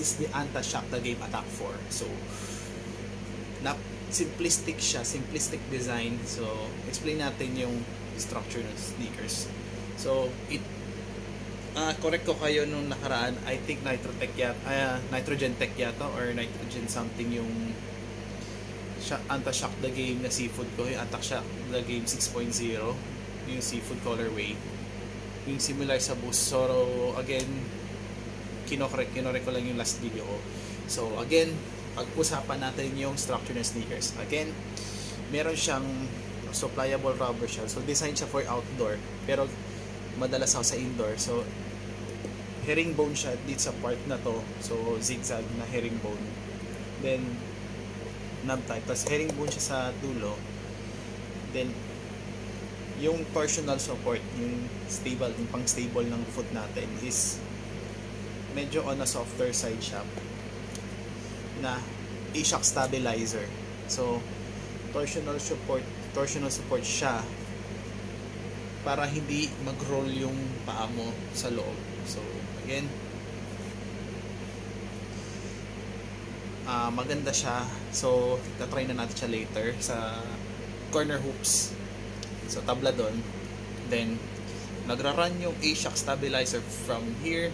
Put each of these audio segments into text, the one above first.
is the anti-shock the game attack 4. So, na simplistic siya, simplistic design. So, explain natin yung structure ng sneakers. So, it uh, correct ko kayo nung nakaraan, I think Nitrotech yata, uh, Nitrogen Tech yata or Nitrogen something yung shock, anti-shock the game na seafood ko, yung anti-shock the game 6.0, yung seafood colorway. Yung similar sa. So, again, kinokorek, kinokorek ko lang yung last video ko. So, again, pag-usapan natin yung structure ng sneakers. Again, meron siyang so rubber shell. So, design siya for outdoor. Pero, madalas ako sa indoor. So, herringbone siya dito sa part na to. So, zigzag na herringbone. Then, knob type. Tapos, herringbone siya sa dulo. Then, yung torsional support, yung stable, yung pang stable ng foot natin is medyo on a softer side siya na A-shock stabilizer. So, torsional support, torsional support siya para hindi mag-roll yung paa mo sa loob. So, again, uh, maganda siya. So, tatry na natin siya later sa corner hoops. So, tabla doon. Then, nagra-run yung A-shock stabilizer from here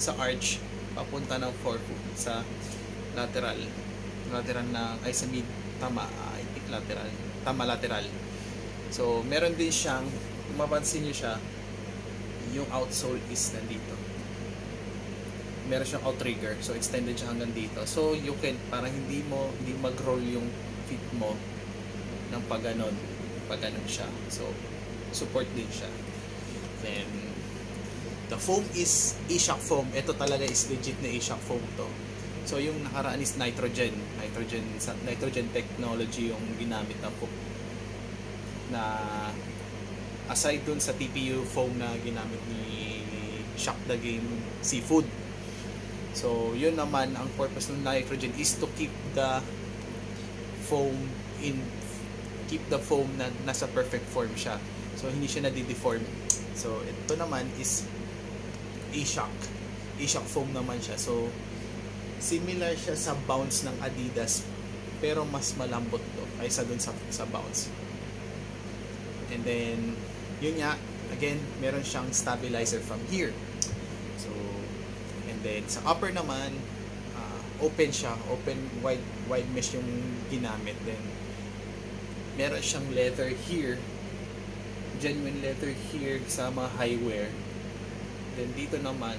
sa arch papunta ng forefoot sa lateral. Lateral na, ay sa mid, tama, I think lateral. Tama, lateral. So, meron din siyang, kung mapansin nyo siya, yung outsole is nandito meron siyang outrigger. So, extended siya hanggang dito. So, you can, para hindi mo, hindi mag-roll yung feet mo ng paganon. Paganon siya. So, support din siya. Then, the foam is A-Shock foam. Ito talaga is legit na A-Shock foam to. So, yung nakaraan is nitrogen. Nitrogen, nitrogen technology yung ginamit na foam. Na, aside dun sa TPU foam na ginamit ni Shock the Game Seafood So, yun naman, ang purpose ng nitrogen is to keep the foam in, keep the foam na nasa perfect form siya. So, hindi siya nadi-deform. So, ito naman is A-Shock. A-Shock foam naman siya. So, similar siya sa bounce ng Adidas pero mas malambot to kaysa dun sa, sa bounce. And then, yun nga, again, meron siyang stabilizer from here. then sa upper naman, uh, open siya, open wide wide mesh yung ginamit. Then meron siyang leather here, genuine leather here sa mga high wear. Then dito naman,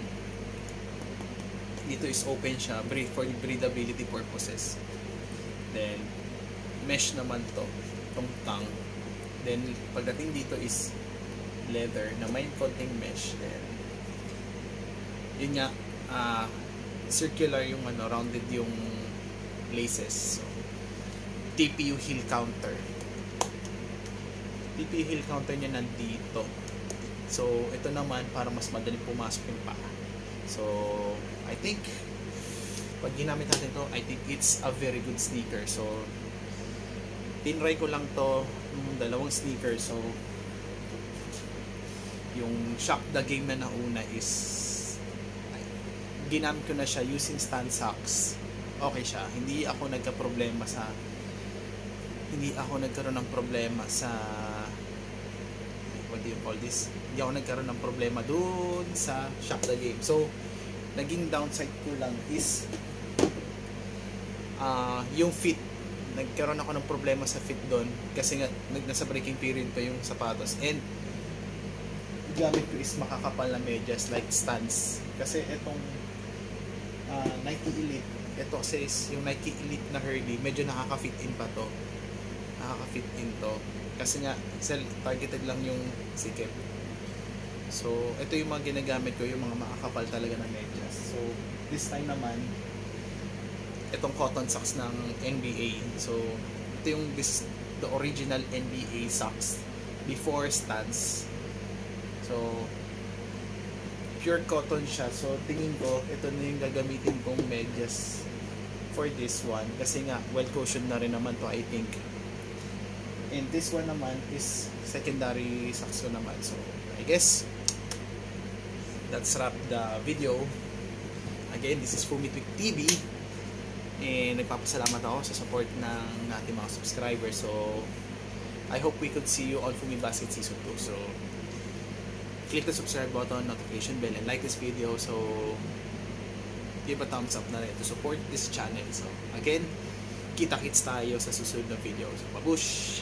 dito is open siya for breathability purposes. Then mesh naman to, tong tang. Then pagdating dito is leather na may konting mesh. Then yun nga, uh, circular yung ano, rounded yung laces. So, TPU heel counter. TPU heel counter niya nandito. So, ito naman para mas madali pumasok yung paa. So, I think pag ginamit natin to, I think it's a very good sneaker. So, tinry ko lang to yung dalawang sneaker. So, yung shock the game na nauna is ginamit ko na siya using stand socks okay siya hindi ako nagka-problema sa hindi ako nagkaroon ng problema sa what do you call this. Hindi ako nagkaroon ng problema dun sa shock the game. So naging downside ko lang is uh, yung fit. Nagkaroon ako ng problema sa fit doon kasi nga nasa breaking period pa yung sapatos. And gamit ko is makakapal na medyas like stands kasi itong uh, Nike Elite ito says yung Nike Elite na Hurley medyo nakaka-fit in pa to. Nakaka-fit in to kasi nga sell targeted lang yung sikip so ito yung mga ginagamit ko yung mga makakapal talaga na medyas so this time naman itong cotton socks ng NBA so ito yung this the original NBA socks before stance so pure cotton siya. So, tingin ko, ito na yung gagamitin kong medyas for this one. Kasi nga, well cushioned na rin naman to, I think. And this one naman is secondary sakso naman. So, I guess, that's wrap the video. again, this is Fumitwik TV. And nagpapasalamat ako sa support ng ating mga subscribers. So, I hope we could see you on Fumi Basket Season 2. So, click the subscribe button, notification bell, and like this video. So, give a thumbs up na rin to support this channel. So, again, kita-kits tayo sa susunod na video. So, babush!